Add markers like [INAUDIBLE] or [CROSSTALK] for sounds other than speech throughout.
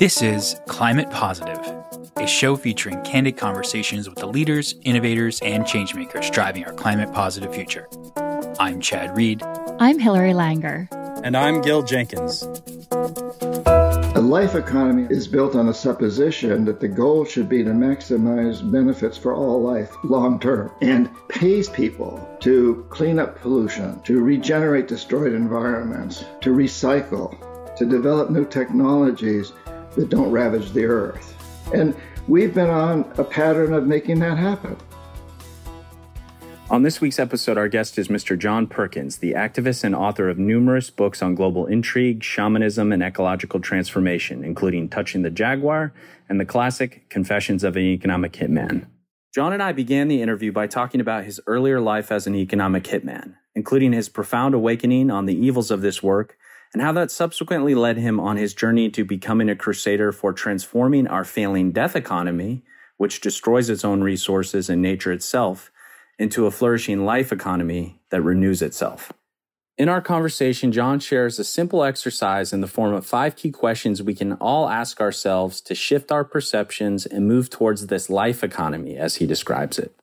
This is Climate Positive, a show featuring candid conversations with the leaders, innovators, and changemakers driving our climate positive future. I'm Chad Reed. I'm Hilary Langer. And I'm Gil Jenkins. A life economy is built on a supposition that the goal should be to maximize benefits for all life long term and pays people to clean up pollution, to regenerate destroyed environments, to recycle, to develop new technologies that don't ravage the earth. And we've been on a pattern of making that happen. On this week's episode, our guest is Mr. John Perkins, the activist and author of numerous books on global intrigue, shamanism, and ecological transformation, including Touching the Jaguar and the classic Confessions of an Economic Hitman. John and I began the interview by talking about his earlier life as an economic hitman, including his profound awakening on the evils of this work and how that subsequently led him on his journey to becoming a crusader for transforming our failing death economy, which destroys its own resources and nature itself into a flourishing life economy that renews itself. In our conversation, John shares a simple exercise in the form of five key questions we can all ask ourselves to shift our perceptions and move towards this life economy, as he describes it.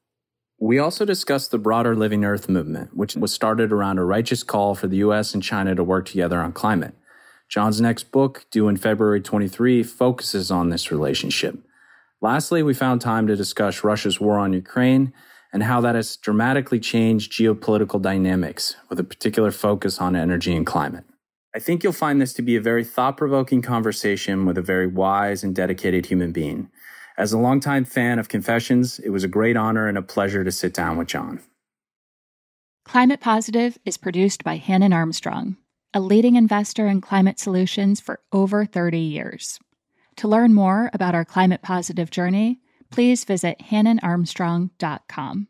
We also discussed the broader Living Earth movement, which was started around a righteous call for the US and China to work together on climate. John's next book, due in February 23, focuses on this relationship. Lastly, we found time to discuss Russia's war on Ukraine and how that has dramatically changed geopolitical dynamics with a particular focus on energy and climate. I think you'll find this to be a very thought provoking conversation with a very wise and dedicated human being. As a longtime fan of Confessions, it was a great honor and a pleasure to sit down with John. Climate Positive is produced by Hannon Armstrong, a leading investor in climate solutions for over 30 years. To learn more about our climate positive journey, please visit hannonarmstrong.com.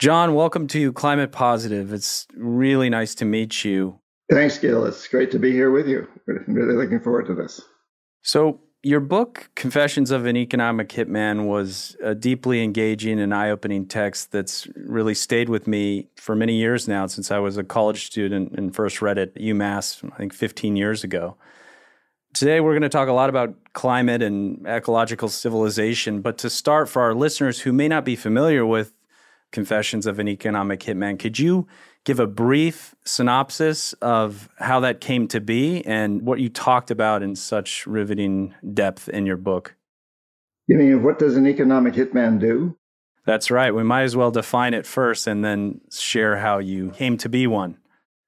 John, welcome to Climate Positive. It's really nice to meet you. Thanks, Gil. It's great to be here with you. I'm really looking forward to this. So, your book, Confessions of an Economic Hitman, was a deeply engaging and eye opening text that's really stayed with me for many years now since I was a college student and first read it at UMass, I think 15 years ago. Today, we're going to talk a lot about climate and ecological civilization. But to start, for our listeners who may not be familiar with Confessions of an Economic Hitman, could you give a brief synopsis of how that came to be and what you talked about in such riveting depth in your book? You mean, what does an economic hitman do? That's right. We might as well define it first and then share how you came to be one.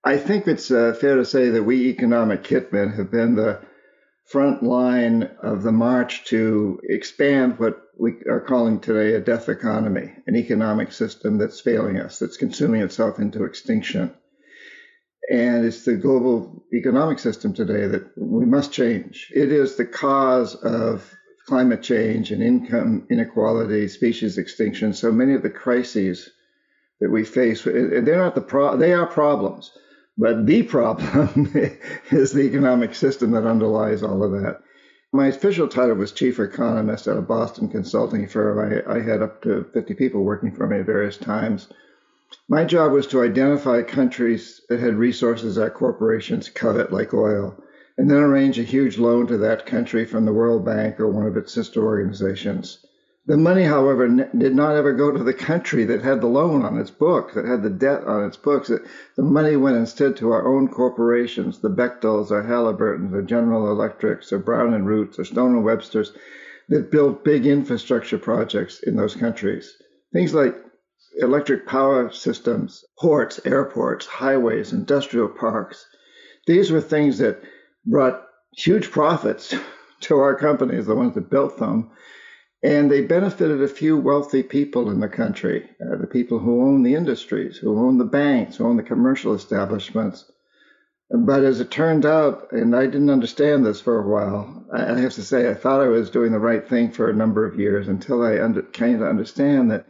I think it's uh, fair to say that we economic hitmen have been the front line of the march to expand what we are calling today a death economy, an economic system that's failing us, that's consuming itself into extinction. And it's the global economic system today that we must change. It is the cause of climate change and income inequality, species extinction. So many of the crises that we face, they're not the pro- they are problems but the problem [LAUGHS] is the economic system that underlies all of that. My official title was chief economist at a Boston consulting firm. I, I, had up to 50 people working for me at various times. My job was to identify countries that had resources that corporations covet, like oil, and then arrange a huge loan to that country from the World Bank or one of its sister organizations. The money, however, did not ever go to the country that had the loan on its books, that had the debt on its books. The money went instead to our own corporations, the Bechtels or Halliburtons or General Electrics or Brown and Roots or Stone and Webster's, that built big infrastructure projects in those countries. Things like electric power systems, ports, airports, highways, industrial parks. These were things that brought huge profits [LAUGHS] to our companies, the ones that built them and they benefited a few wealthy people in the country, uh, the people who own the industries, who own the banks, who own the commercial establishments. But as it turned out, and I didn't understand this for a while, I have to say, I thought I was doing the right thing for a number of years until I under, came to understand that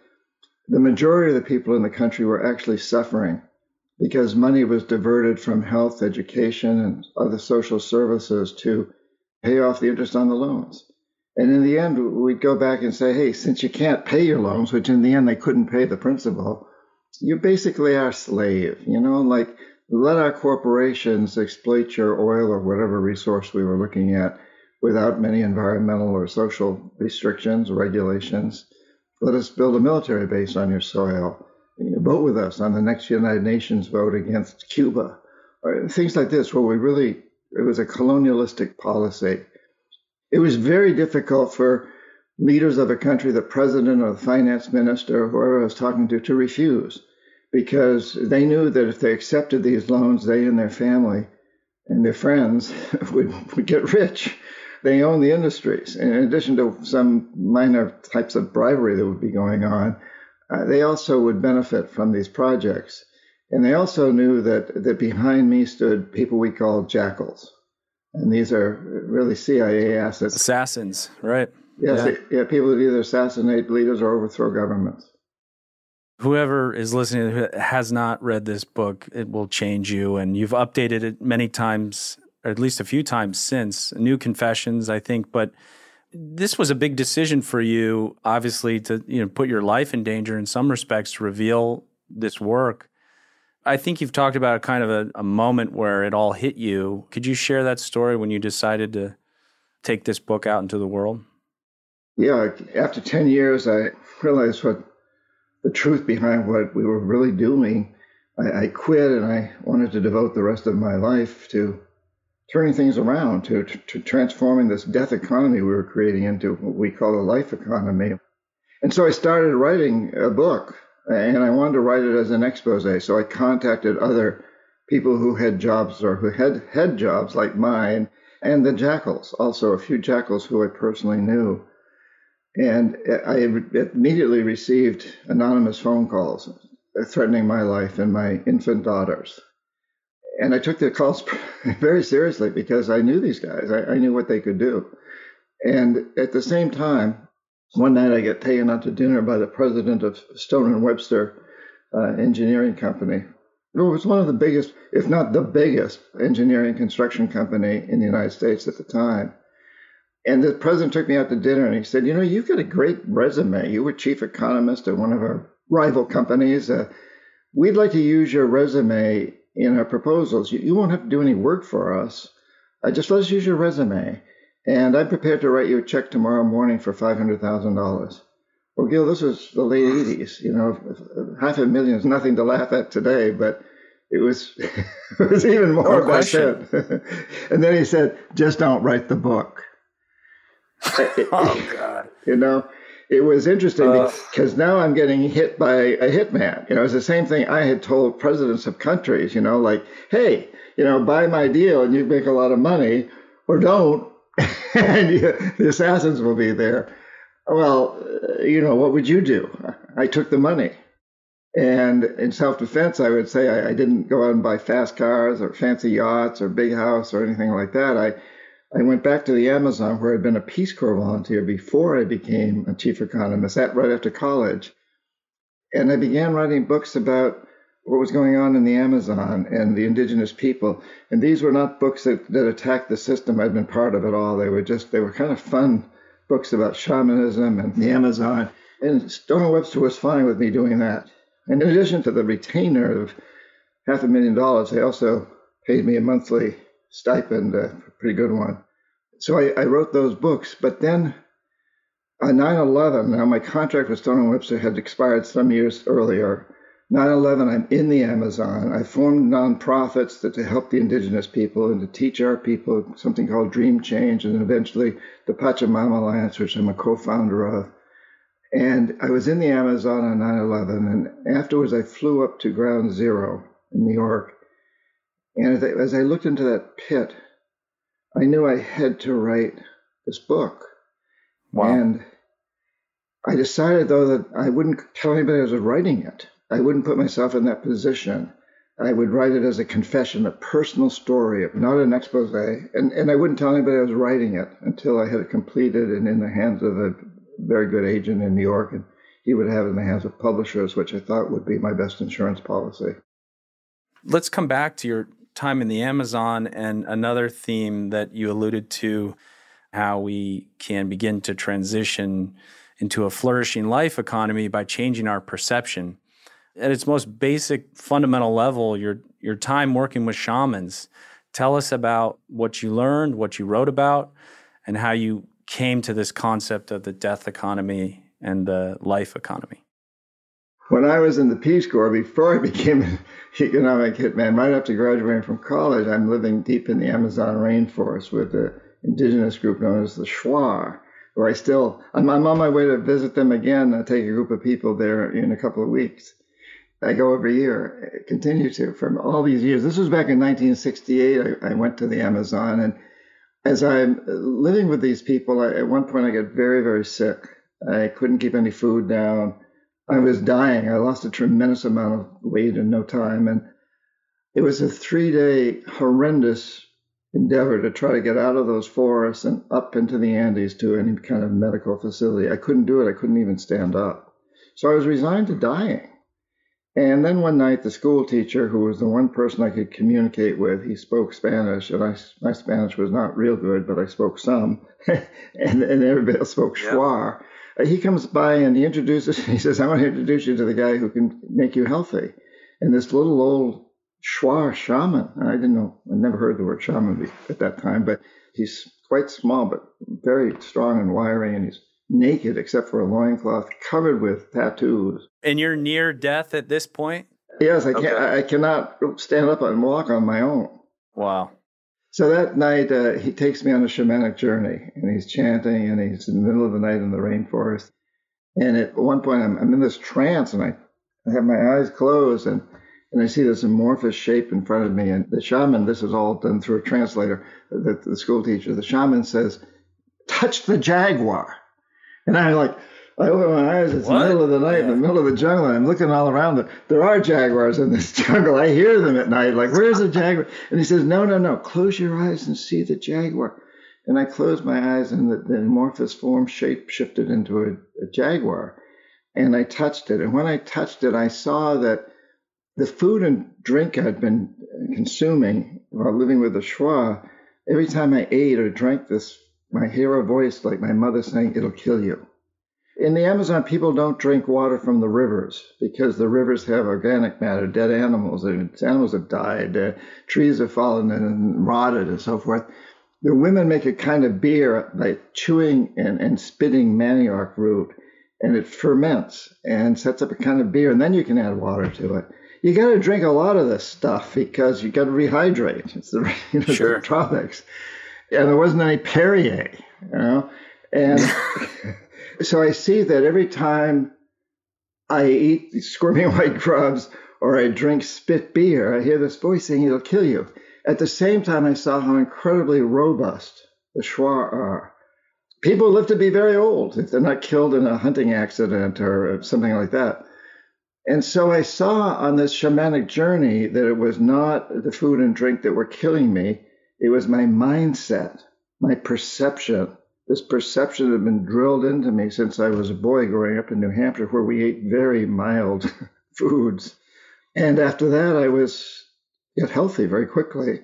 the majority of the people in the country were actually suffering because money was diverted from health, education, and other social services to pay off the interest on the loans. And in the end, we'd go back and say, hey, since you can't pay your loans, which in the end they couldn't pay the principal, you basically are a slave. You know, like let our corporations exploit your oil or whatever resource we were looking at. without many environmental or social restrictions or regulations. Let us build a military base on your soil. Vote with us on the next United Nations vote against Cuba. Or things like this, where we really, it was a colonialistic policy. It was very difficult for leaders of a country, the president or the finance minister, or whoever I was talking to, to refuse because they knew that if they accepted these loans, they and their family and their friends [LAUGHS] would, would get rich. They own the industries. In addition to some minor types of bribery that would be going on, uh, they also would benefit from these projects. And they also knew that, that behind me stood people we call jackals. And these are really CIA assets. Assassins, right? Yes, yeah. yeah, people that either assassinate leaders or overthrow governments. Whoever is listening who has not read this book, it will change you. And you've updated it many times, or at least a few times since. New confessions, I think, but this was a big decision for you, obviously, to you know put your life in danger in some respects to reveal this work. I think you've talked about a kind of a, a moment where it all hit you. Could you share that story when you decided to take this book out into the world? yeah, after 10 years, I realized what the truth behind what we were really doing. I, I, quit and I wanted to devote the rest of my life to turning things around, to, to, to transforming this death economy we were creating into what we call a life economy. And so I started writing a book and I wanted to write it as an expose. So I contacted other people who had jobs or who had had jobs like mine and the jackals, also a few jackals who I personally knew. And I immediately received anonymous phone calls threatening my life and my infant daughters. And I took the calls [LAUGHS] very seriously because I knew these guys. I, I knew what they could do. And at the same time, one night I get taken out to dinner by the president of Stone and Webster uh, Engineering Company. It was one of the biggest, if not the biggest, engineering construction company in the United States at the time. And the president took me out to dinner and he said, You know, you've got a great resume. You were chief economist at one of our rival companies. Uh, we'd like to use your resume in our proposals. You, you, won't have to do any work for us. Uh, just let us use your resume. And I'm prepared to write you a check tomorrow morning for $500,000. Well, Gil, this was the late 80s. You know, half a million is nothing to laugh at today, but it was [LAUGHS] it was even more no back then. and then he said, just don't write the book. [LAUGHS] oh God! [LAUGHS] You know, it was interesting uh, because now I'm getting hit by a hitman. You know, it's the same thing I had told presidents of countries. You know, like, hey, you know, buy my deal and you make a lot of money, or don't, [LAUGHS] and you, the assassins will be there. Well, uh, you know, what would you do? I took the money. And in self defense, I would say I, I, didn't go out and buy fast cars or fancy yachts or big house or anything like that. I I went back to the Amazon where I'd been a Peace Corps volunteer before I became a chief economist, that right after college. And I began writing books about what was going on in the Amazon and the indigenous people. And these were not books that, that attacked the system I'd been part of at all. They were just, they were kind of fun books about shamanism and the Amazon. And Stone Webster was fine with me doing that. And in addition to the retainer of half a million dollars, they also paid me a monthly stipend, a pretty good one. So I, I wrote those books, but then on 9 11, now my contract with Stone and Webster had expired some years earlier. 9 11, I'm in the Amazon. I formed nonprofits that, to help the indigenous people and to teach our people something called Dream Change, and eventually the Pachamama Alliance, which I'm a co founder of. And I was in the Amazon on 9 11, and afterwards I flew up to ground zero in New York and as I, as I looked into that pit, I knew I had to write this book. Wow. And I decided, though, that I wouldn't tell anybody I was writing it. I wouldn't put myself in that position. I would write it as a confession, a personal story, not an expose. And, and I wouldn't tell anybody I was writing it until I had it completed and in the hands of a very good agent in New York. And he would have it in the hands of publishers, which I thought would be my best insurance policy. Let's come back to your time in the Amazon and another theme that you alluded to how we can begin to transition into a flourishing life economy by changing our perception. At its most basic fundamental level, your your time working with shamans. Tell us about what you learned, what you wrote about, and how you came to this concept of the death economy and the life economy. When I was in the Peace Corps, before I [LAUGHS] became an economic hitman, right after graduating from college, I'm living deep in the Amazon rainforest with an indigenous group known as the Shuar, where I still, I'm, I'm on my way to visit them again. I take a group of people there in a couple of weeks. I go every year, continue to, from all these years. This was back in 1968. I, I went to the Amazon, and as I'm living with these people, I, at one point I get very, very sick. I couldn't keep any food down. I was dying. I lost a tremendous amount of weight in no time. And it was a three day horrendous endeavor to try to get out of those forests and up into the Andes to any kind of medical facility. I couldn't do it. I couldn't even stand up. So I was resigned to dying. And then one night, the school teacher, who was the one person I could communicate with, he spoke Spanish, and I, my Spanish was not real good, but I spoke some, [LAUGHS] and, and everybody else spoke. Shuar. Uh, he comes by and he introduces, [LAUGHS] he says, I want to introduce you to the guy who can make you healthy. And this little old Shuar shaman, I didn't know, I never heard the word shaman at that time, but he's quite small, but very strong and wiry, and he's naked except for a loincloth covered with tattoos. And you're near death at this point? Yes, I can't. Okay. I cannot stand up and walk on my own. Wow. So that night, uh, he takes me on a shamanic journey, and he's chanting, and he's in the middle of the night in the rainforest. And at one point, I'm, I'm in this trance, and I, I have my eyes closed, and and I see this amorphous shape in front of me. And the shaman, this is all done through a translator, the, the school teacher, the shaman says, "Touch the jaguar." And I'm like, I open my eyes. It's what? the middle of the night, yeah. in the middle of the jungle. And I'm looking all around. There are jaguars in this [LAUGHS] jungle. I hear them at night. Like, where's the jaguar? And he says, No, no, no. Close your eyes and see the jaguar. And I closed my eyes, and the, the amorphous form shape shifted into a, a jaguar. And I touched it. And when I touched it, I saw that the food and drink I'd been consuming while living with the Shuar, every time I ate or drank this my a voice, like my mother saying, it'll kill you. In the Amazon, people don't drink water from the rivers because the rivers have organic matter, dead animals. And animals have died, uh, trees have fallen and rotted, and so forth. The women make a kind of beer by chewing and, and spitting manioc root, and it ferments and sets up a kind of beer, and then you can add water to it. You got to drink a lot of this stuff because you got to rehydrate. It's the, [LAUGHS] you know, sure. the tropics and there wasn't any Perrier, you know. And [LAUGHS] so I see that every time I eat squirming [LAUGHS] white grubs or I drink spit beer, I hear this voice saying it'll kill you. At the same time, I saw how incredibly robust the Shuar are. People live to be very old if they're not killed in a hunting accident or something like that. And so I saw on this shamanic journey that it was not the food and drink that were killing me, it was my mindset, my perception. This perception had been drilled into me since I was a boy growing up in New Hampshire, where we ate very mild [LAUGHS] foods. And after that, I was get healthy very quickly.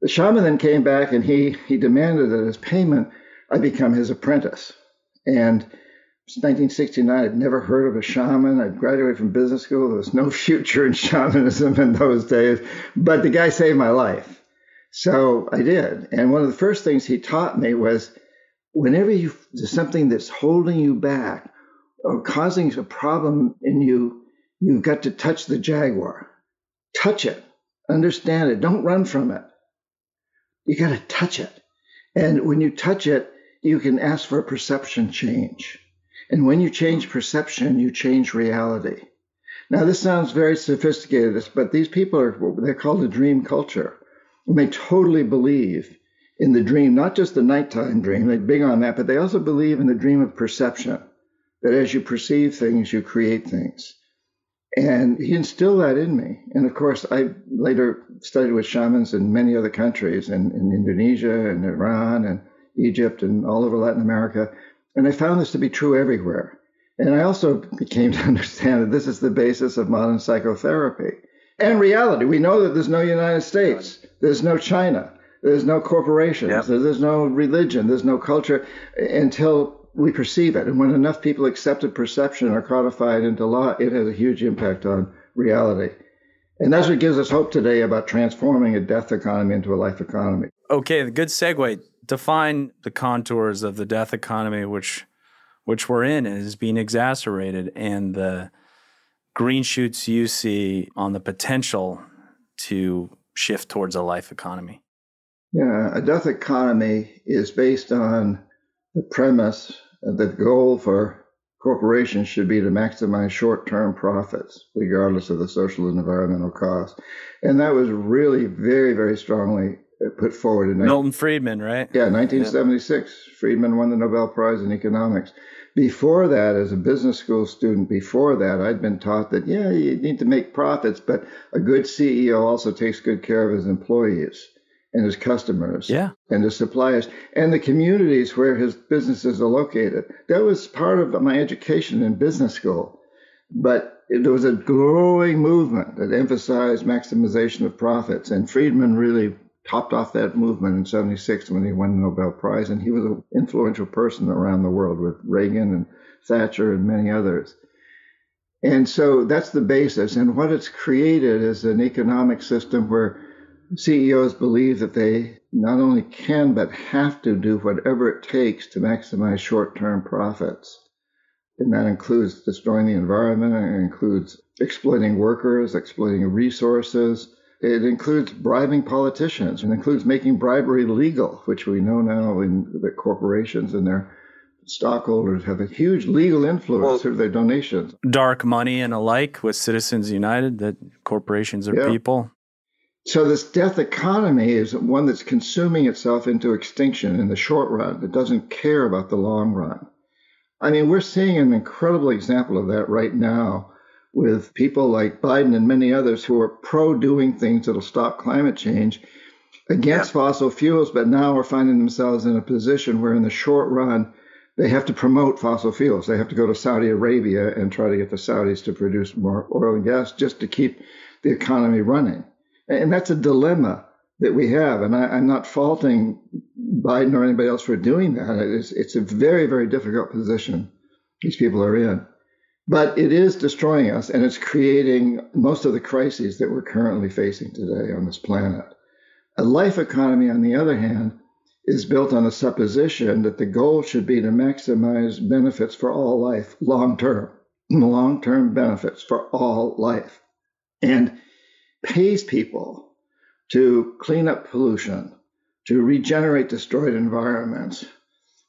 The shaman then came back and he, he demanded that as payment, I become his apprentice. And 1969. I'd never heard of a shaman. I'd graduated from business school. There was no [LAUGHS] future in shamanism in those days, but the guy saved my life. So I did. And one of the first things he taught me was whenever you there's something that's holding you back or causing a problem in you, you've got to touch the jaguar. Touch it. Understand it. Don't run from it. You got to touch it. And when you touch it, you can ask for a perception change. And when you change perception, you change reality. Now, this sounds very sophisticated, but these people are, they're called a dream culture they totally believe in the dream, not just the nighttime dream, they're big on that, but they also believe in the dream of perception, that as you perceive things, you create things. And he instilled that in me. And of course, I later studied with shamans in many other countries, in, in Indonesia and Iran and Egypt and all over Latin America. And I found this to be true everywhere. And I also came [LAUGHS] to understand that this is the basis of modern psychotherapy and reality. We know that there's no United States, there's no China, there's no corporations, yep. there's no religion, there's no culture until we perceive it. And when enough people accept a perception or codify it into law, it has a huge impact on reality. And that's what gives us hope today about transforming a death economy into a life economy. Okay, good segue. define the contours of the death economy, which which we're in is being exacerbated, and the green shoots you see on the potential to shift towards a life economy. Yeah, a death economy is based on the premise that the goal for corporations should be to maximize short term profits, regardless of the social and environmental costs. And that was really very, very strongly put forward in Milton Friedman, right? Yeah, 1976. Yeah. Friedman won the Nobel Prize in economics. Before that, as a business school student, before that, I'd been taught that, yeah, you need to make profits, but a good CEO also takes good care of his employees and his customers yeah. and his suppliers and the communities where his businesses are located. That was part of my education in business school. But there was a growing movement that emphasized maximization of profits. And Friedman really topped off that movement in 76 when he won the Nobel Prize. And he was an influential person around the world with Reagan and Thatcher and many others. And so that's the basis. And what it's created is an economic system where CEOs believe that they not only can but have to do whatever it takes to maximize short term profits. And that includes destroying the environment, it includes exploiting workers, exploiting resources. It includes bribing politicians. It includes making bribery legal, which we know now in the corporations and their stockholders have a huge legal influence well, through their donations. Dark money and alike with Citizens United, that corporations are yeah. people. So this death economy is one that's consuming itself into extinction in the short run. It doesn't care about the long run. I mean, we're seeing an incredible example of that right now with people like Biden and many others who are pro doing things that'll stop climate change against yeah. fossil fuels, but now are finding themselves in a position where in the short run, they have to promote fossil fuels. They have to go to Saudi Arabia and try to get the Saudis to produce more oil and gas just to keep the economy running. And that's a dilemma that we have. And I, am not faulting Biden or anybody else for doing that. It's, it's a very, very difficult position these people are in. But it is destroying us and it's creating most of the crises that we're currently facing today on this planet. A life economy, on the other hand, is built on the supposition that the goal should be to maximize benefits for all life long term, long term benefits for all life. And pays people to clean up pollution, to regenerate destroyed environments,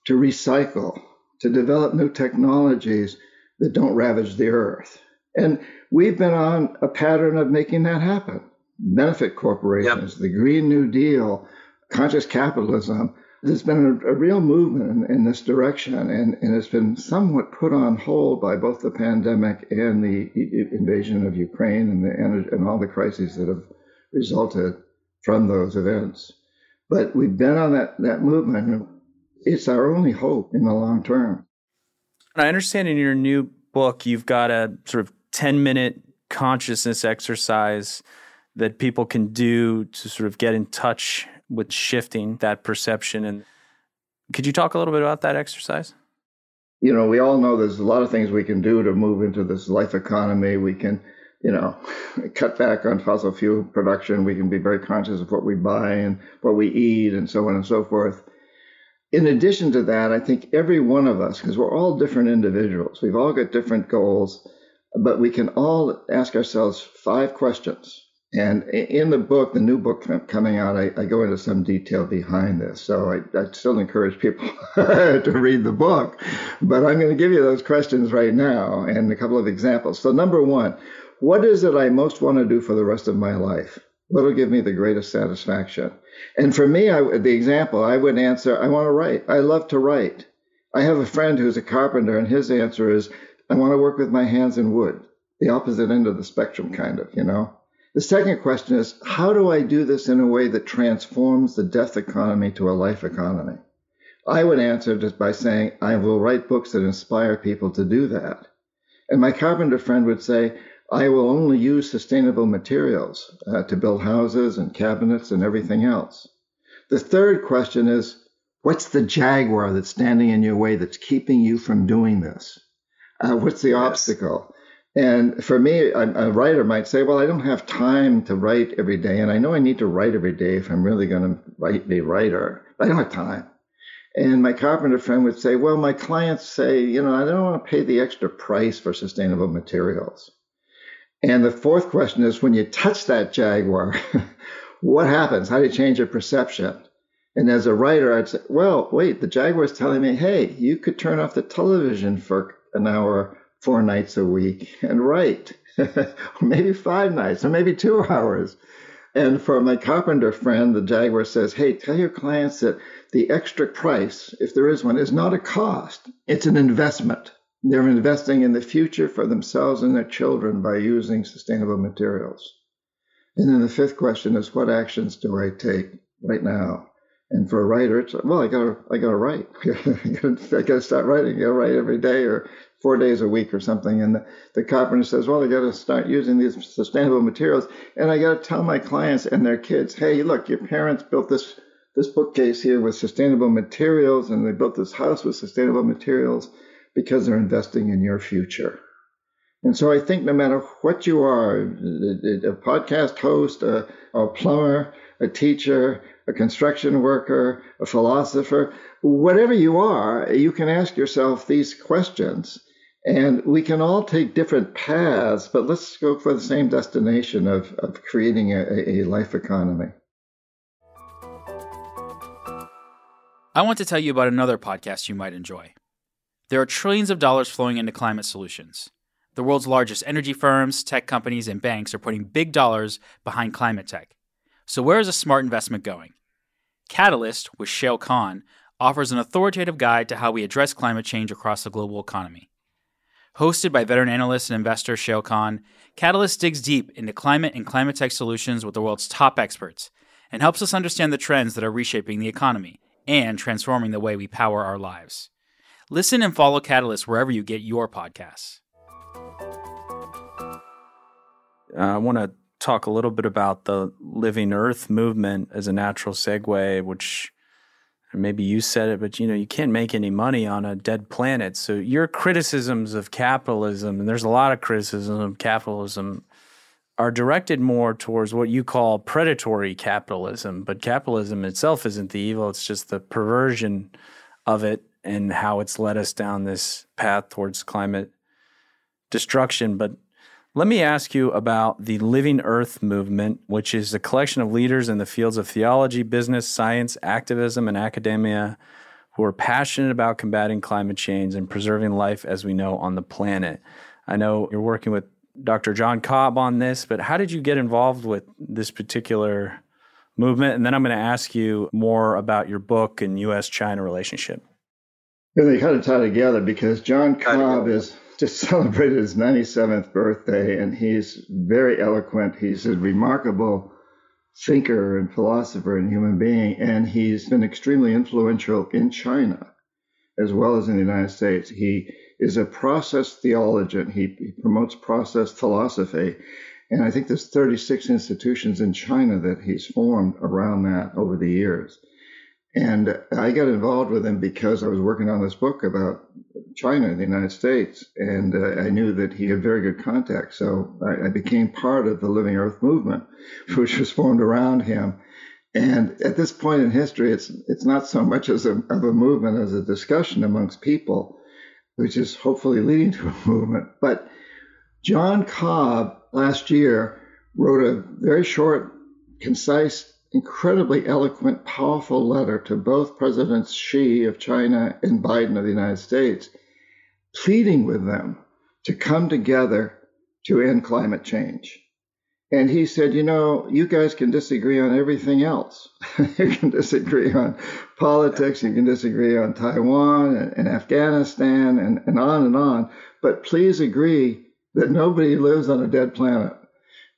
to recycle, to develop new technologies that don't ravage the earth. And we've been on a pattern of making that happen. Benefit corporations, yep. the Green New Deal, conscious capitalism, there's been a, a real movement in, in, this direction, and, and it's been somewhat put on hold by both the pandemic and the invasion of Ukraine and, the, and all the crises that have resulted from those events. But we've been on that, that movement, it's our only hope in the long term. I understand in your new book, you've got a sort of 10 minute consciousness exercise that people can do to sort of get in touch with shifting that perception. And could you talk a little bit about that exercise? You know, we all know there's a lot of things we can do to move into this life economy. We can, you know, [LAUGHS] cut back on fossil fuel production. We can be very conscious of what we buy and what we eat and so on and so forth. In addition to that, I think every one of us, because we're all different individuals, we've all got different goals, but we can all ask ourselves five questions and in the book, the new book coming out, I, I go into some detail behind this. So I, I still encourage people [LAUGHS] to read the book. But I'm going to give you those questions right now and a couple of examples. So, number one, what is it I most want to do for the rest of my life? What'll give me the greatest satisfaction? And for me, I, the example, I would answer, I want to write. I love to write. I have a friend who's a carpenter, and his answer is, I want to work with my hands in wood. The opposite end of the spectrum, kind of, you know? The second question is how do I do this in a way that transforms the death economy to a life economy? I would answer just by saying I will write books that inspire people to do that. And my carpenter friend would say, I will only use sustainable materials uh, to build houses and cabinets and everything else. The third question is, what's the jaguar that's standing in your way that's keeping you from doing this? Uh, what's the yes. obstacle? And for me, a writer might say, well, I don't have time to write every day. And I know I need to write every day if I'm really going to write, be a writer, but I don't have time. And my carpenter friend would say, well, my clients say, you know, I don't want to pay the extra price for sustainable materials. And the fourth question is when you touch that Jaguar, [LAUGHS] what happens? How do you change your perception? And as a writer, I'd say, well, wait, the Jaguar's telling me, hey, you could turn off the television for an hour four nights a week and write, [LAUGHS] maybe five nights, or maybe two hours. And for my carpenter friend, the Jaguar says, hey, tell your clients that the extra price, if there is one, is not a cost, it's an investment. They're investing in the future for themselves and their children by using sustainable materials. And then the fifth question is, what actions do I take right now? And for a writer, it's well, I gotta, I gotta write. [LAUGHS] I gotta start writing. I gotta write every day or four days a week or something. And the, the carpenter says, well, I gotta start using these sustainable materials, and I gotta tell my clients and their kids, hey, look, your parents built this this bookcase here with sustainable materials, and they built this house with sustainable materials because they're investing in your future. And so I think no matter what you are, a podcast host, a, a plumber, a teacher, a construction worker, a philosopher, whatever you are, you can ask yourself these questions. And we can all take different paths, but let's go for the same destination of, of creating a, a life economy. I want to tell you about another podcast you might enjoy. There are trillions of dollars flowing into climate solutions. The world's largest energy firms, tech companies, and banks are putting big dollars behind climate tech. So, where is a smart investment going? Catalyst, with Shayle Kann, offers an authoritative guide to how we address climate change across the global economy. Hosted by veteran analyst and investor Shayle Kann, Catalyst digs deep into climate and climate tech solutions with the world's top experts and helps us understand the trends that are reshaping the economy and transforming the way we power our lives. Listen and follow Catalyst wherever you get your podcasts. Uh, I want to talk a little bit about the Living Earth movement as a natural segue, which maybe you said it, but you know, you can't make any money on a dead planet. So your criticisms of capitalism, and there's a lot of criticism of capitalism are directed more towards what you call predatory capitalism. But capitalism itself isn't the evil, it's just the perversion of it and how it's led us down this path towards climate destruction. But let me ask you about the Living Earth movement, which is a collection of leaders in the fields of theology, business, science, activism, and academia who are passionate about combating climate change and preserving life as we know on the planet. I know you're working with Dr. John Cobb on this, but how did you get involved with this particular movement? And then I'm going to ask you more about your book and US China relationship. Yeah, they kind of tie together because John Cobb is just [LAUGHS] celebrated his 97th birthday and he's very eloquent. He's a remarkable thinker and philosopher and human being, and he's been extremely influential in China as well as in the United States. He is a process theologian. He, he promotes process philosophy. And I think there's 36 institutions in China that he's formed around that over the years. And I got involved with him because I was working on this book about China and the United States. And uh, I knew that he had very good contacts. So I, I, became part of the Living Earth movement, [LAUGHS] which was formed around him. And at this point in history, it's, it's not so much as a, of a movement as a discussion amongst people which is hopefully leading to a movement. But John Cobb last year wrote a very short, concise, incredibly eloquent, powerful letter to both Presidents Xi of China and Biden of the United States, pleading with them to come together to end climate change. And he said, you know, you guys can disagree on everything else. [LAUGHS] you can disagree on politics, you can disagree on Taiwan and, and Afghanistan and, and on and on, but please agree that nobody lives on a dead planet.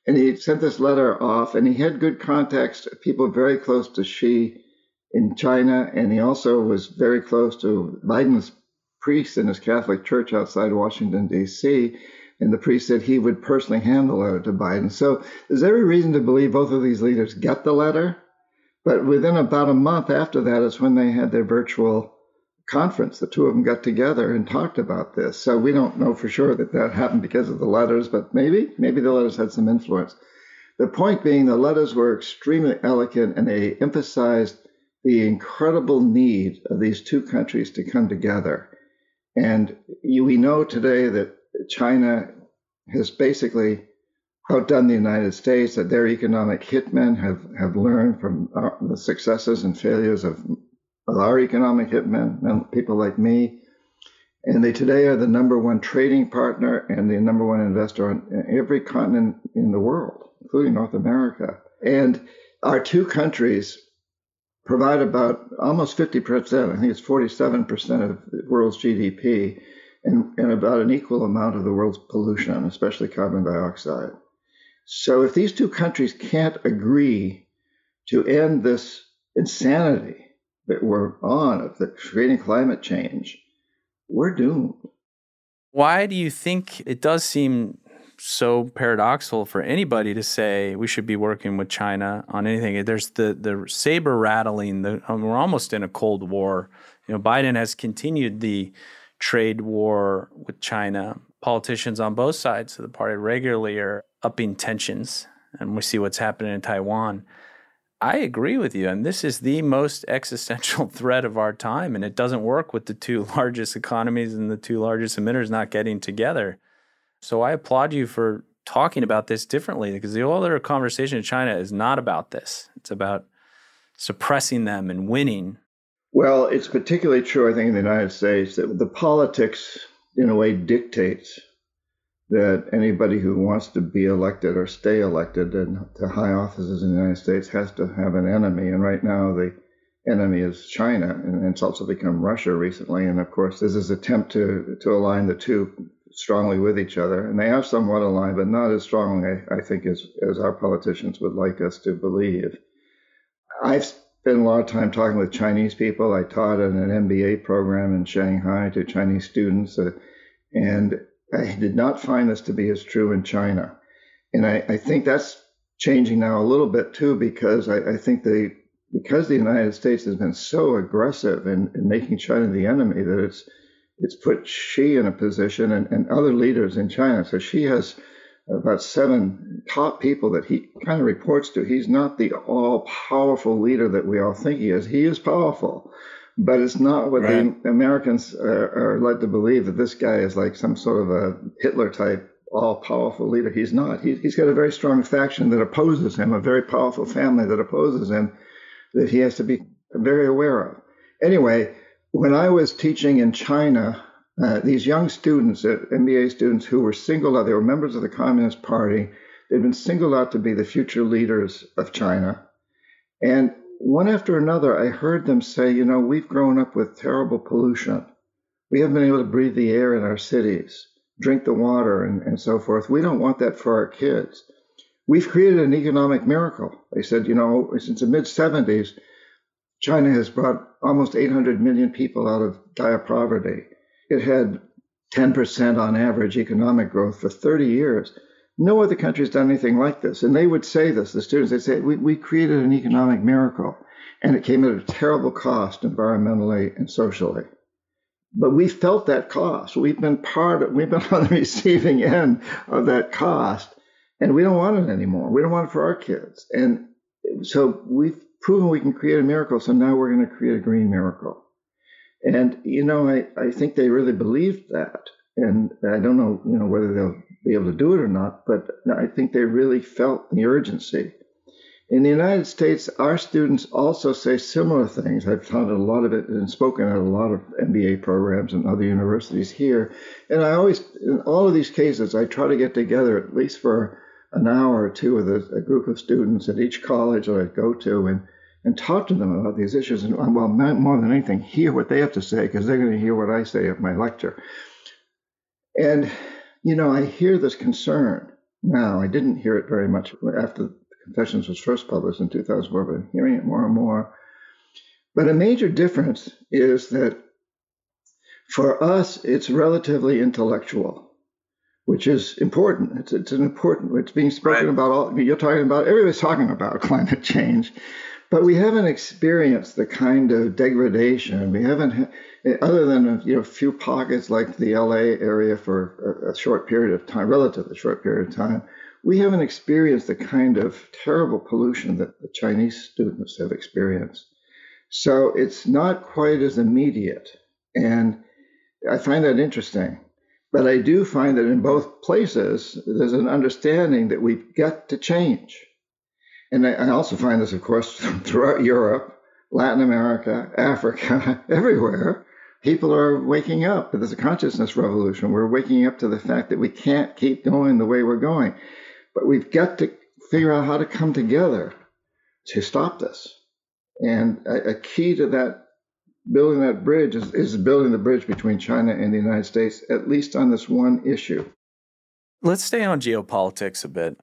And he sent this letter off, and he had good contacts, people very close to Xi in China, and he also was very close to Biden's priest in his Catholic church outside Washington, D.C and the priest said he would personally hand the letter to Biden. So there's every reason to believe both of these leaders got the letter. But within about a month after that is when they had their virtual conference. The two of them got together and talked about this. So we don't know for sure that that happened because of the letters, but maybe, maybe the letters had some influence. The point being, the letters were extremely eloquent and they emphasized the incredible need of these two countries to come together. And we know today that China has basically outdone the United States, that their economic hitmen have, have learned from our, the successes and failures of, our economic hitmen, people like me. And they today are the number one trading partner and the number one investor on every continent in the world, including North America. And our two countries provide about almost 50%, I think it's 47% of the world's GDP, and, and about an equal amount of the world's pollution, especially carbon dioxide. So if these two countries can't agree to end this insanity that we're on of the creating climate change, we're doomed. Why do you think it does seem so paradoxical for anybody to say we should be working with China on anything? There's the the saber rattling. The, mean, we're almost in a cold war. You know, Biden has continued the trade war with China. Politicians on both sides of the party regularly are upping tensions, and we see what's happening in Taiwan. I agree with you, and this is the most existential [LAUGHS] threat of our time, and it doesn't work with the two [LAUGHS] largest economies and the two largest emitters not getting together. So I applaud you for talking about this differently because the whole other conversation in China is not about this. It's about suppressing them and winning. Well, it's particularly true, I think, in the United States that the politics, in a way, dictates that anybody who wants to be elected or stay elected to high offices in the United States has to have an enemy. And right now, the enemy is China, and it's also become Russia recently. And of course, there's this attempt to to align the two strongly with each other, and they have somewhat aligned, but not as strongly, I, think, as as our politicians would like us to believe. I've spent a lot of time talking with Chinese people. I taught in an MBA program in Shanghai to Chinese students, uh, and Uh, I did not find this to be as true in China. And I, I think that's changing now a little bit too, because I, I think the because the United States has been so aggressive in, in, making China the enemy that it's it's put Xi in a position and, and other leaders in China. So Xi has about seven top people that he kind of reports to. He's not the all powerful leader that we all think he is. He is powerful, but it's not what right. the Americans are, are, led to believe that this guy is like some sort of a Hitler type all powerful leader. He's not. He, he's got a very strong faction that opposes him, a very powerful family that opposes him, that he has to be very aware of. Anyway, when I was teaching in China, uh, these young students, uh, MBA students who were singled out, they were members of the Communist Party, they'd been singled out to be the future leaders of China. And one after another, I heard them say, you know, we've grown up with terrible pollution. We haven't been able to breathe the air in our cities, drink the water, and, and so forth. We don't want that for our kids. We've created an economic miracle. They said, you know, since the mid 70s, China has brought almost 800 million people out of dire poverty. It had 10% on average economic growth for 30 years. No other country has done anything like this. And they would say this, the students, they'd say, we, we created an economic miracle and it came at a terrible cost environmentally and socially. But we felt that cost. We've been part of, we've been [LAUGHS] on the receiving end of that cost and we don't want it anymore. We don't want it for our kids. And so we've proven we can create a miracle. So now we're going to create a green miracle. And, you know, I, I think they really believed that. And I don't know, you know, whether they'll be able to do it or not, but I think they really felt the urgency. In the United States, our students also say similar things. I've taught a lot of it and spoken at a lot of MBA programs and other universities here. And I always, in all of these cases, I try to get together at least for an hour or two with a, a group of students at each college that I go to and, and talk to them about these issues. And well, more than anything, hear what they have to say because they're going to hear what I say at my lecture. And you know, I hear this concern now. I didn't hear it very much after Confessions was first published in 2004, but I'm hearing it more and more. But a major difference is that for us, it's relatively intellectual, which is important. It's, it's an important, it's being spoken right. about all, you're talking about, everybody's talking about [LAUGHS] climate change. But we haven't experienced the kind of degradation. We haven't, other than you know a few pockets like the LA area for a, a short period of time, relatively short period of time. We haven't experienced the kind of terrible pollution that the Chinese students have experienced. So it's not quite as immediate. And I find that interesting. But I do find that in both places, there's an understanding that we've got to change. And I also find this, of course, [LAUGHS] throughout Europe, Latin America, Africa, [LAUGHS] everywhere. People are waking up. There's a consciousness revolution. We're waking up to the fact that we can't keep going the way we're going. But we've got to figure out how to come together to stop this. And a, a key to that building that bridge is, is building the bridge between China and the United States, at least on this one issue. Let's stay on geopolitics a bit.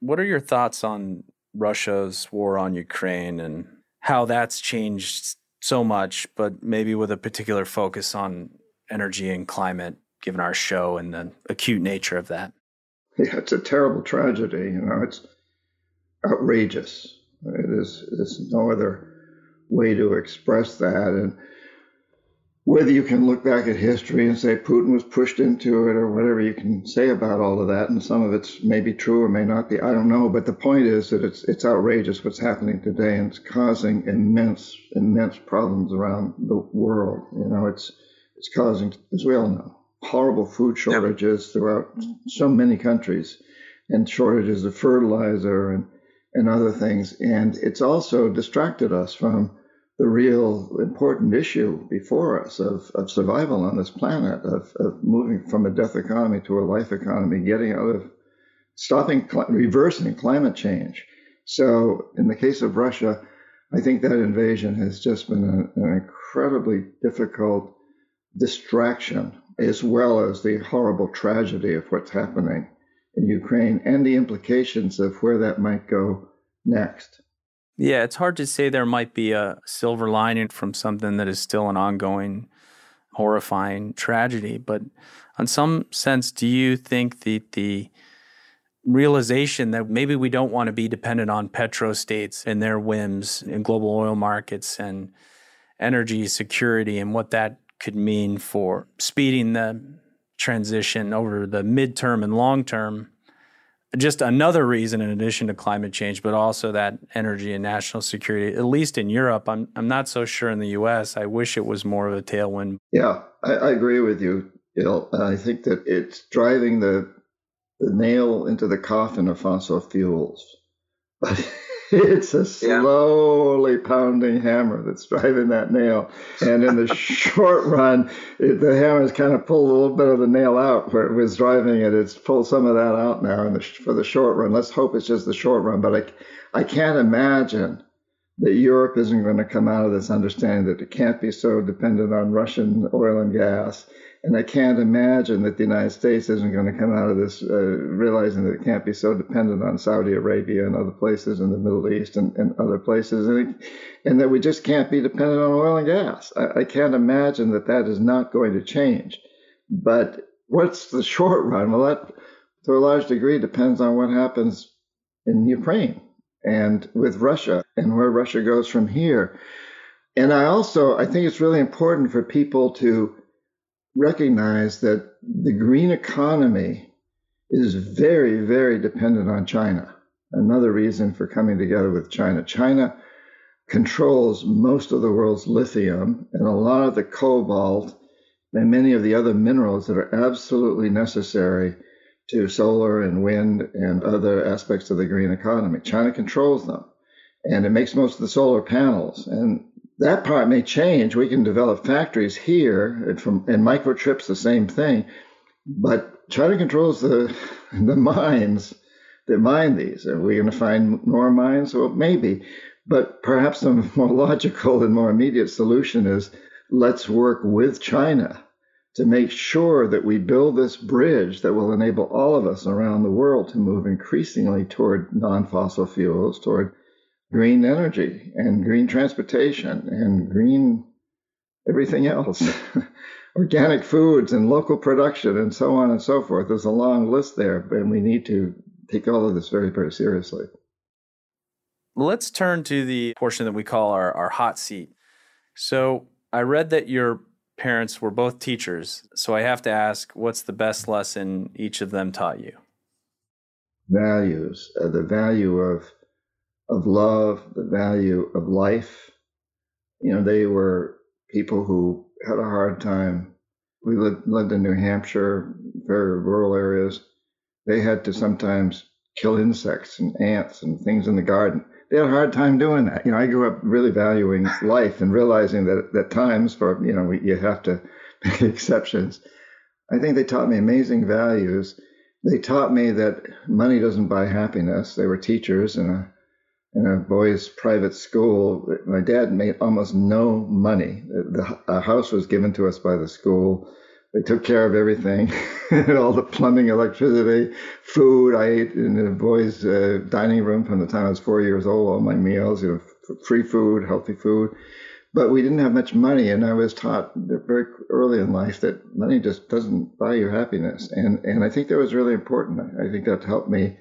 What are your thoughts on Russia's war on Ukraine and how that's changed so much, but maybe with a particular focus on energy and climate, given our show and the acute nature of that? Yeah, it's a terrible tragedy. You know, it's outrageous. There's, there's no other way to express that. And whether you can look back at history and say Putin was pushed into it or whatever you can say about all of that, and some of it's maybe true or may not be, I don't know. But the point is that it's it's outrageous what's happening today, and it's causing immense immense problems around the world. You know, it's it's causing, as we all know, horrible food shortages throughout so many countries, and shortages of fertilizer and and other things. And it's also distracted us from the real important issue before us of, of survival on this planet, of, of moving from a death economy to a life economy, getting out of stopping, reversing climate change. So, in the case of Russia, I think that invasion has just been a, an incredibly difficult distraction, as well as the horrible tragedy of what's happening in Ukraine and the implications of where that might go next. Yeah, it's hard to say there might be a silver lining from something that is still an ongoing, horrifying tragedy. But in some sense, do you think that the realization that maybe we don't want to be dependent on petrostates and their whims in global oil markets and energy security and what that could mean for speeding the transition over the midterm and long term just another reason in addition to climate change, but also that energy and national security, at least in Europe. I'm, I'm not so sure in the US. I wish it was more of a tailwind. Yeah, I, I agree with you, Gil. I think that it's driving the, the nail into the coffin of fossil fuels. But [LAUGHS] it's a slowly yeah. pounding hammer that's driving that nail. And in the [LAUGHS] short run, it, the hammer's kind of pulled a little bit of the nail out where it was driving it. It's pulled some of that out now the, for the short run. Let's hope it's just the short run. But I, I can't imagine that Europe isn't going to come out of this understanding that it can't be so dependent on Russian oil and gas and I can't imagine that the United States isn't going to come out of this uh, realizing that it can't be so dependent on Saudi Arabia and other places in the Middle East and, and other places, and, and, that we just can't be dependent on oil and gas. I, I can't imagine that that is not going to change. But what's the [LAUGHS] short run? Well, that to a large degree depends on what happens in Ukraine and with Russia and where Russia goes from here. And I also I think it's really important for people to recognize that the green economy is very, very dependent on China. Another reason for coming together with China. China controls most of the world's lithium and a lot of the cobalt and many of the other minerals that are absolutely necessary to solar and wind and other aspects of the green economy. China controls them and it makes most of the solar panels. And that part may change. We can develop factories here, and from and microchips, the same thing. But China controls the [LAUGHS] the mines that mine these. Are we going to find more mines? Well, maybe. But perhaps the [LAUGHS] more logical and more immediate solution is let's work with China to make sure that we build this bridge that will enable all of us around the world to move increasingly toward non fossil fuels, toward green energy and green transportation and green everything else, [LAUGHS] organic foods and local production and so on and so forth. There's a long list there, and we need to take all of this very, very seriously. Let's turn to the portion that we call our, our hot seat. So I read that your parents were both teachers. So I have to ask, what's the best lesson each of them taught you? Values, uh, the value of of love, the value of life. You know, they were people who had a hard time. We lived, lived in New Hampshire, very rural areas. They had to sometimes kill insects and ants and things in the garden. They had a hard time doing that. You know, I grew up really valuing life and realizing that at times for, you know, you have to [LAUGHS] make exceptions. I think they taught me amazing values. They taught me that money doesn't buy happiness. They were teachers in a in a boys' private school. My dad made almost no money. The, the house was given to us by the school. They took care of everything, [LAUGHS] all the plumbing, electricity, food. I ate in the boys' uh, dining room from the time I was four years old. All my meals, you know, free food, healthy food. But we didn't have much money, and I was taught very early in life that money just doesn't buy you happiness. And and I think that was really important. I think that helped me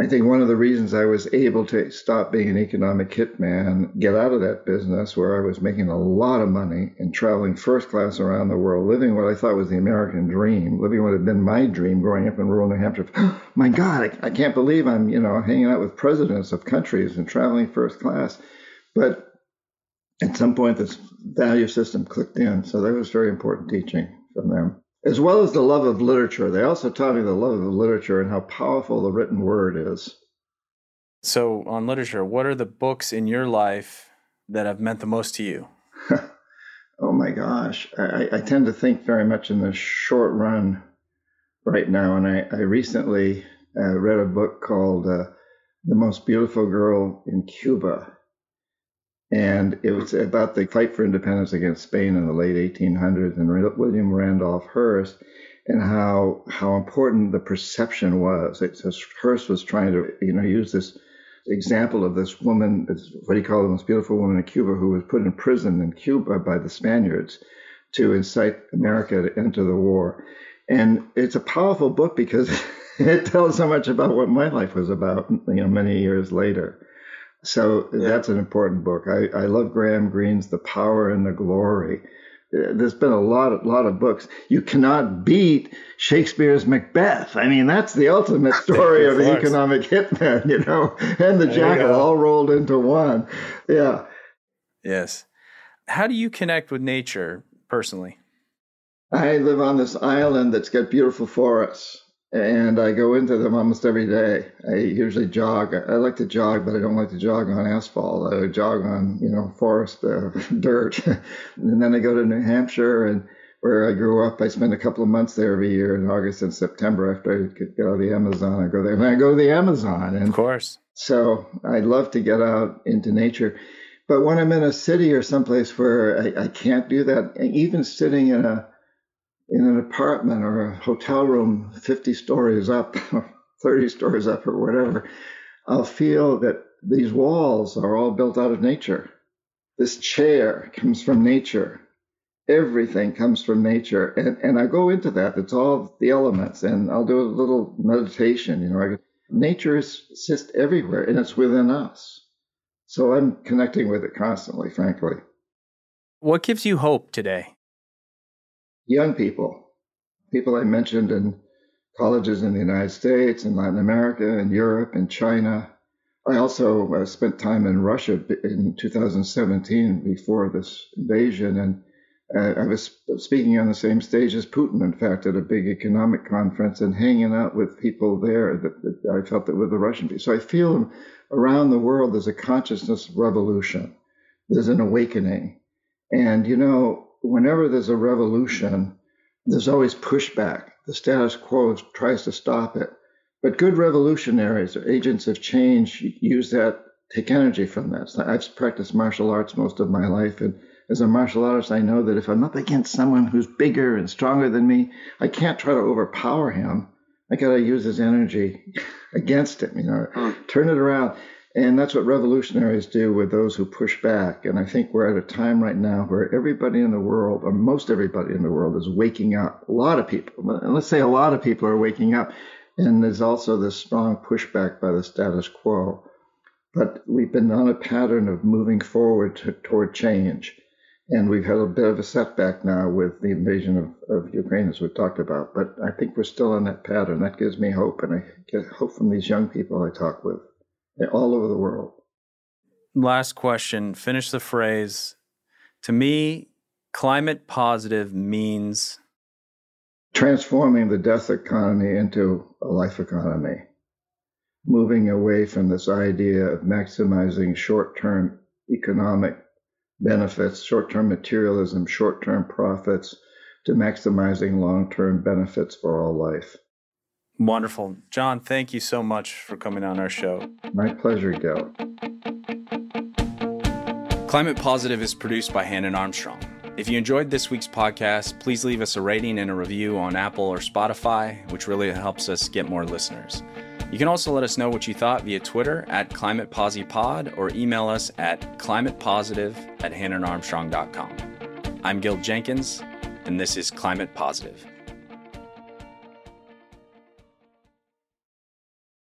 I think one of the reasons I was able to stop being an economic hitman, get out of that business where I was making a lot of money and traveling first class around the world, living what I thought was the American dream, living what had been my dream growing up in rural New Hampshire. [GASPS] my God, I, I can't believe I'm, you know, hanging out with presidents of countries and traveling first class. But at some point, this value system clicked in. So that was very important teaching from them as well as the love of literature. They also taught me the love of literature and how powerful the written word is. So, on literature, what are the books in your life that have meant the most to you? [LAUGHS] oh my gosh. I, I, tend to think very much in the short run right now. And I, I recently uh, read a book called uh, The Most Beautiful Girl in Cuba and it was about the fight for independence against Spain in the late 1800s and William Randolph Hearst and how how important the perception was. It says Hearst was trying to you know use this example of this woman, what he called the most beautiful woman in Cuba, who was put in prison in Cuba by the Spaniards to incite America to enter the war. And it's a powerful book because [LAUGHS] it tells so much about what my life was about, you know, many years later. So yeah. that's an important book. I, I love Graham Greene's The Power and the Glory. Uh, there's been a lot of lot of books. You cannot beat Shakespeare's Macbeth. I mean, that's the ultimate [LAUGHS] story of, of the economic hitman, you know, [LAUGHS] and the there jackal all rolled into one. Yeah. Yes. How do you connect with nature personally? I live on this island that's got beautiful forests and I go into them almost every day. I usually jog. I like to jog, but I don't like to jog on asphalt. I jog on, you know, forest uh, [LAUGHS] dirt. [LAUGHS] and then I go to New Hampshire and where I grew up. I spend a couple of months there every year in August and September after I get out of the Amazon. I go there and I go to the Amazon. And of course. So I love to get out into nature. But when I'm in a city or someplace where I, I can't do that, even sitting in a in an apartment or a hotel room 50 stories up, [LAUGHS] 30 stories up, or whatever, I'll feel that these walls are all built out of nature. This chair comes from nature. Everything comes from nature. And, and I go into that. It's all the elements. And I'll do a little meditation. You know, I, nature is just everywhere and it's within us. So I'm connecting with it constantly, frankly. What gives you hope today? Young people, people I mentioned in colleges in the United States and Latin America and Europe and China. I also uh, spent time in Russia in 2017 before this invasion, and uh, I was speaking on the same stage as Putin, in fact, at a big economic conference and hanging out with people there that, that I felt that were the Russian people. So I feel around the world there's a consciousness revolution, there's an awakening. And, you know, whenever there's a revolution, there's always pushback. The status quo tries to stop it. But good revolutionaries or agents of change use that, take energy from that. So I've practiced martial arts most of my life. And as a martial artist, I know that if I'm up against someone who's bigger and stronger than me, I can't try to overpower him. I got to use his energy [LAUGHS] against him, you know, hmm. turn it around. And that's what revolutionaries do with those who push back. And I think we're at a time right now where everybody in the world, or most everybody in the world, is waking up. A lot of people, let's say a lot of people are waking up. And there's also this strong pushback by the status quo. But we've been on a pattern of moving forward to, toward change. And we've had a bit of a setback now with the invasion of, of Ukraine, as we've talked about. But I think we're still on that pattern. That gives me hope. And I get hope from these young people I talk with all over the world. Last question. Finish the phrase. To me, climate positive means transforming the death economy into a life economy, moving away from this idea of maximizing short term economic benefits, short term materialism, short term profits, to maximizing long term benefits for all life. Wonderful. John, thank you so much for coming on our show. My pleasure, Gil. Climate Positive is produced by Hannon Armstrong. If you enjoyed this week's podcast, please leave us a rating and a review on Apple or Spotify, which really helps us get more listeners. You can also let us know what you thought via Twitter at ClimatePosiPod or email us at climatepositive at hannonarmstrong.com. I'm Gil Jenkins, and this is Climate Positive.